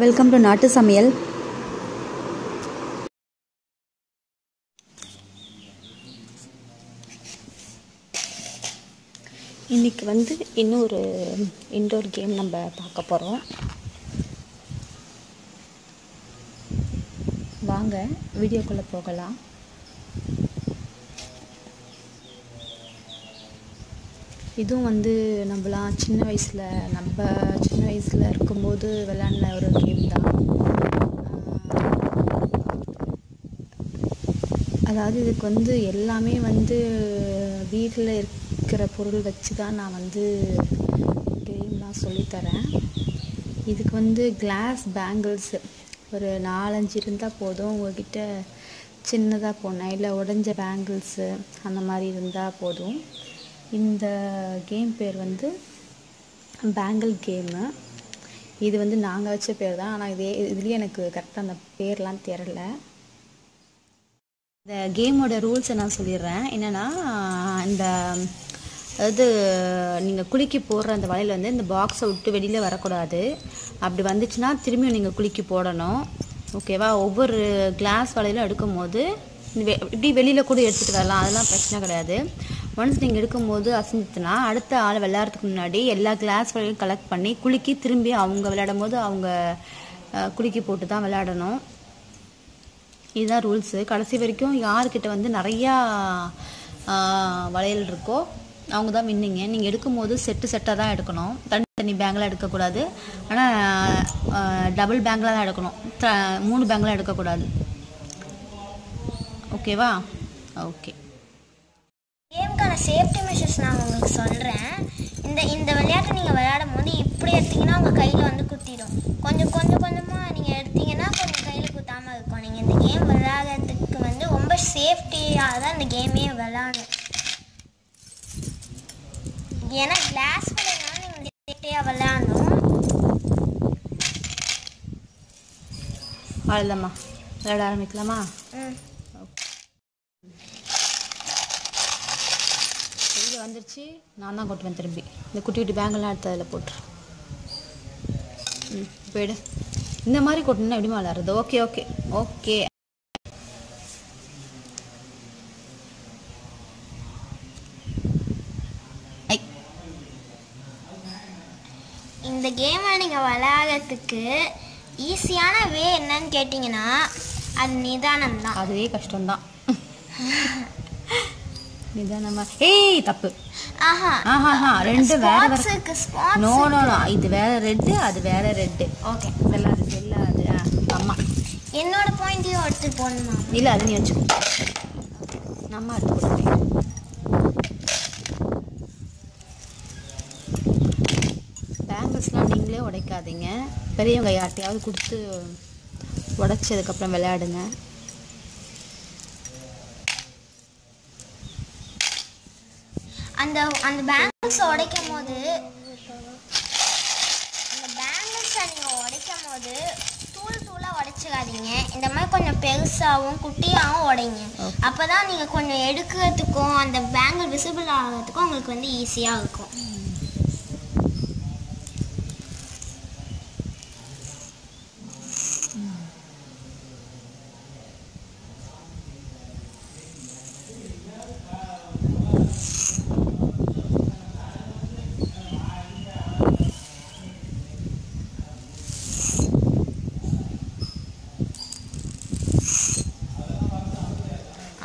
Welcome to நாட்டு சமையல் இன்றைக்கி வந்து இன்னொரு இன்டோர் கேம் நம்ம பார்க்க போகிறோம் வாங்க வீடியோக்குள்ளே போகலாம். இதுவும் வந்து நம்மளாம் சின்ன வயசில் நம்ம சின்ன வயசில் இருக்கும்போது விளையாடின ஒரு கேம் தான். அதாவது இதுக்கு வந்து எல்லாமே வந்து வீட்டில் இருக்கிற பொருள் வச்சு தான் நான் வந்து கேம்லாம் சொல்லித்தரேன் இதுக்கு வந்து கிளாஸ் பேங்கிள்ஸு ஒரு நாலஞ்சு இருந்தால் போதும். உங்ககிட்ட சின்னதாக போனேன். இல்லை உடஞ்ச பேங்கிள்ஸு அந்த மாதிரி இருந்தால் போதும். இந்த கேம் பேர் வந்து பேங்கிள் கேமு இது வந்து நாங்கள் வச்ச பேர் தான். ஆனால் இதே இதுலேயே எனக்கு கரெக்டாக அந்த பேர்லாம் தெரில இந்த கேமோட ரூல்ஸை நான் சொல்லிடுறேன். என்னென்னா இந்த அதாவது நீங்கள் குலுக்கி போடுற அந்த வலையில் வந்து இந்த பாக்ஸை விட்டு வெளியில் வரக்கூடாது. அப்படி வந்துச்சுன்னா திரும்பியும் நீங்கள் குலுக்கி போடணும். ஓகேவா ஒவ்வொரு கிளாஸ் வலையிலும் எடுக்கும் போது வெ- இப்படி வெளியில் கூட எடுத்துகிட்டு வரலாம். அதெல்லாம் பிரச்சனை கிடையாது. ஒன்ஸ் நீங்கள் எடுக்கும்போது அசைஞ்சிச்சுன்னா அடுத்த ஆள் விளையாடுறதுக்கு முன்னாடி எல்லா கிளாஸ்களையும் கலெக்ட் பண்ணி குலுக்கி திரும்பி அவங்க விளையாடும் போது அவங்க குலுக்கி போட்டு தான் விளையாடணும். இதுதான் ரூல்ஸு கடைசி வரைக்கும் யார்கிட்ட வந்து நிறையா வளையல் இருக்கோ அவங்க தான் வின்னிங்க நீங்கள் எடுக்கும்போது செட்டு செட்டாக தான் எடுக்கணும். தனி தனி பேங்கில் எடுக்கக்கூடாது. ஆனால் டபுள் பேங்கில் தான் எடுக்கணும். த- மூணு பேங்கில் எடுக்கக்கூடாது. ஓகேவா ஓகே மெஷர்ஸ் நான் உங்களுக்கு சொல்கிறேன் இந்த இந்த விளையாட்டை நீங்கள் விளையாடும் போது இப்படி எடுத்தீங்கன்னா உங்கள் கையில் வந்து குத்திடும். கொஞ்சம் கொஞ்சம் கொஞ்சமாக நீங்கள் எடுத்தீங்கன்னா கொஞ்சம் கையில் குத்தாமல் இருக்கும். நீங்கள் இந்த கேம் விளையாடுறதுக்கு வந்து ரொம்ப சேஃப்டியாக தான் இந்த கேமே விளையாடணும். ஏன்னா கிளாஸ் விளையாடணும் நீங்கள் சேஃப்டியாக விளையாடணும். அவ்வளோதாம்மா விளையாட ஆரம்பிக்கலாமா? ம். வந்துருச்சு நான் தான் கொட்டுவேன் திரும்பி. இந்த குட்டி குட்டி பேங்கெல்லாம் எடுத்து அதில் போட்டுரு. ம் போயிடு. இந்த மாதிரி கொட்டணும்னா எப்படிமா விளாட்றது ஓகே ஓகே. ஓகே. இந்த கேமை நீங்கள் விளையாடுறதுக்கு ஈஸியான வே என்னன்னு கேட்டிங்கன்னா அது நிதானம் தான் அதுவே கஷ்டம்தான். நிதானமா. ஏய் தப்பு. ஆஹா. ஆஹாஹா ரெண்டு வேற வேற. நோ நோ நோ இது வேற ரெட்டு அது வேற ரெட்டு ஓகே செல்லாது செல்லாது. அம்மா. என்னோட பாயிண்ட்டையும் எடுத்து போடணுமா இல்லை அது நீ வச்சுக்கோ. நம்ம எடுத்து கொடுப்பேன் பேங்கிள்ஸ்லாம் நீங்களே உடைக்காதீங்க. பெரியவங்க யார்ட்டையாவது கொடுத்து உடைச்சதுக்கப்புறம் விளையாடுங்க. அந்த அந்த பேங்கிள்ஸ் உடைக்கும் போது அந்த பேங்கிள்ஸை நீங்கள் உடைக்கும் போது தூள் தூளாக உடைச்சிடாதீங்க இந்த மாதிரி கொஞ்சம் பெருசாகவும் குட்டியாகவும் உடைங்க. அப்போ தான் நீங்கள் கொஞ்சம் எடுக்கிறதுக்கும் அந்த பேங்கிள் விசிபிள் ஆகிறதுக்கும் உங்களுக்கு வந்து ஈஸியாக இருக்கும்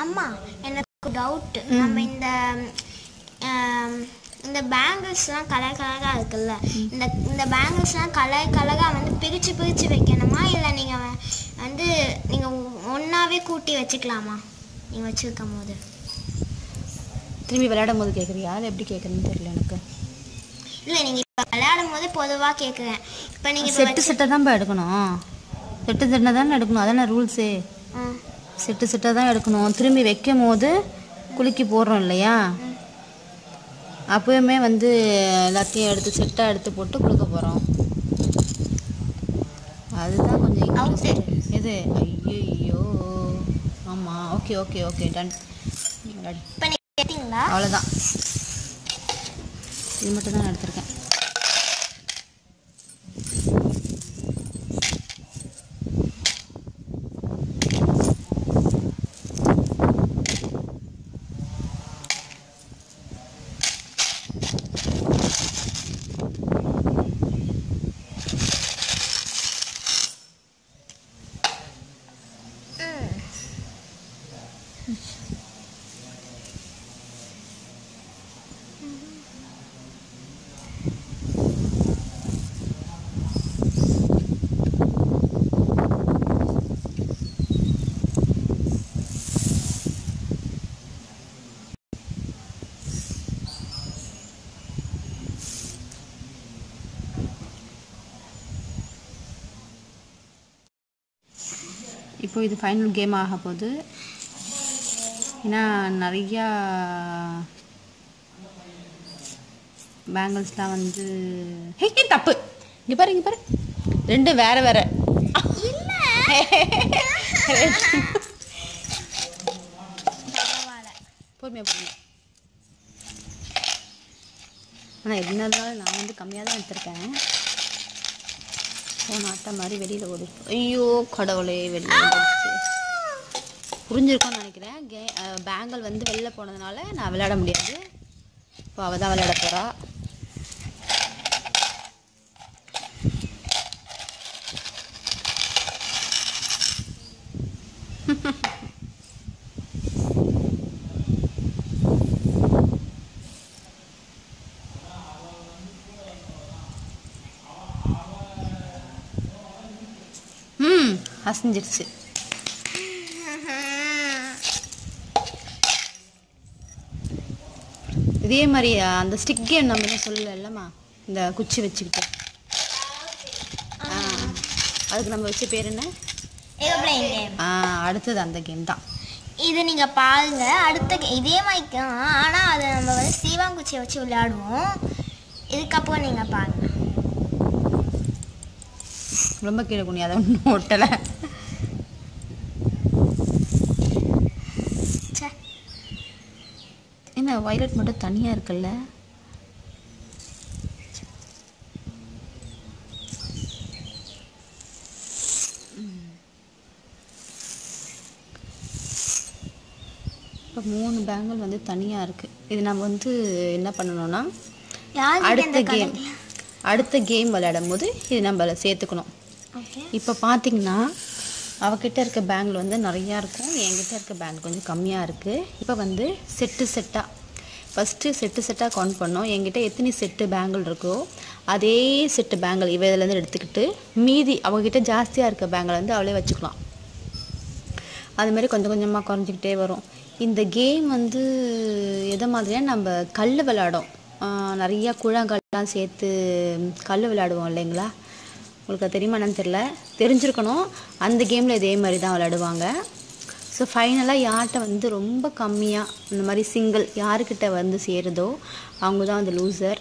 அம்மா எனக்கு டவுட் நம்ம இந்த ஆம், இந்த பேங்கிள்ஸ்லாம் கலர் கலராக இருக்குல்ல? இந்த இந்த பேங்கிள்ஸ்லாம் கலர் கலராக வந்து பிரித்து பிரித்து வைக்கணுமா? இல்லை நீங்கள் வந்து நீங்கள் ஒன்றாவே கூட்டி வச்சுக்கலாமா? நீங்கள் வச்சுருக்கும் போது. திரும்பி விளையாடும் போது கேட்குறியா இல்லை எப்படி கேட்குறதுன்னு தெரியல எனக்கு. இல்லை நீங்கள் இப்போ விளையாடும் போது பொதுவாக கேட்குறேன் இப்போ நீங்கள் செட்டு செட்டை தான் எடுக்கணும். செட்டு செட்டை தானே எடுக்கணும். அதானே ரூல்ஸே. செட்டு செட்டாக தான் எடுக்கணும். திரும்பி வைக்கும் போது குலுக்கி போடுறோம் இல்லையா? அப்போயுமே வந்து எல்லாத்தையும் எடுத்து செட்டாக எடுத்து போட்டு கொடுக்க போகிறோம் அதுதான் கொஞ்சம். எது? ஐயோ ஆமாம் ஓகே ஓகே ஓகே டன் அவ்வளோதான் இது மட்டும் தான் எடுத்திருக்கேன். இப்போ இது பைனல் கேம் ஆக போகுது. ஏன்னா நிறையா பேங்கிள்ஸ்லாம் வந்து ஹே தப்பு? இங்கே பாரு இங்கே பாரு. ரெண்டும் வேற வேற. பொறுமையா பொறுமையா. ஆனால் என்ன இருந்தாலும் நான் வந்து கம்மியாக தான் எடுத்திருக்கேன். போன ஆட்ட மாதிரி வெளியில் ஓடி ஐயோ கடவுளே வெளியில் ஓடிச்சு புரிஞ்சிருக்கும்னு நினைக்கிறேன். கே பேங்கல் வந்து வெளில போனதுனால நான் விளையாட முடியாது. இப்போ அவள் தான் விளையாட போகிறா ம் அசைஞ்சிருச்சு. இதே மாதிரி அந்த ஸ்டிக் கேம் நம்ம என்ன சொல்லல இல்லைம்மா? இந்த குச்சி வச்சுக்கிட்டு. அதுக்கு நம்ம வச்ச பேர் என்ன? ஆ அடுத்தது அந்த கேம் தான். இது நீங்க பாருங்க. அடுத்த இதே மாதிரி தான் ஆனா அதை நம்ம வந்து சீவாங்குச்சியை வச்சு விளையாடுவோம். இதுக்கப்புறம் நீங்க பாருங்க. ரொம்ப கீழே குனி அதை ஒட்டலை ச்சே. என்ன வயலட் மட்டும் தனியாக இருக்குல்ல? இப்போ மூணு பேங்கிள் வந்து தனியாக இருக்குது இது நம்ம வந்து என்ன பண்ணணும்னா அடுத்த கேம் அடுத்த கேம் விளையாடும் போது இது நம்ம சேர்த்துக்கணும். இப்போ பார்த்தீங்கன்னா அவகிட்ட இருக்க பேங்கில் வந்து நிறையா இருக்கும். என்கிட்ட இருக்க பேங்க் கொஞ்சம் கம்மியாக இருக்குது இப்போ வந்து செட்டு செட்டாக ஃபஸ்ட்டு செட்டு செட்டாக கவுண்ட் பண்ணோம். என்கிட்ட எத்தனை செட்டு பேங்கிள் இருக்கோ அதே செட்டு பேங்கிள் இவ இதுலேருந்து எடுத்துக்கிட்டு மீதி அவங்ககிட்ட ஜாஸ்தியாக இருக்க பேங்கில் வந்து அவளே வச்சுக்கலாம். அது மாதிரி கொஞ்சம் கொஞ்சமாக குறைஞ்சிக்கிட்டே வரும். இந்த கேம் வந்து எதை மாதிரியாக நம்ம கல் விளாடும். நிறையா கூழாங்கல்லாம் சேர்த்து கல் விளாடுவோம் இல்லைங்களா? உங்களுக்கு தெரியுமா என்னன்னு தெரில தெரிஞ்சிருக்கணும். அந்த கேமில் இதே மாதிரி தான் விளாடுவாங்க. ஸோ ஃபைனலாக யார்கிட்ட வந்து ரொம்ப கம்மியாக இந்த மாதிரி சிங்கிள் யாருக்கிட்ட வந்து சேருதோ அவங்க தான் அந்த லூசர்